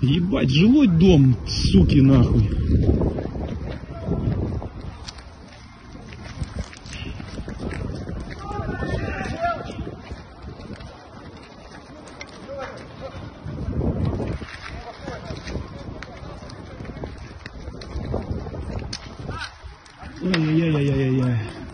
Ебать, жилой дом, суки нахуй. Ай-яй-яй-яй-яй-яй.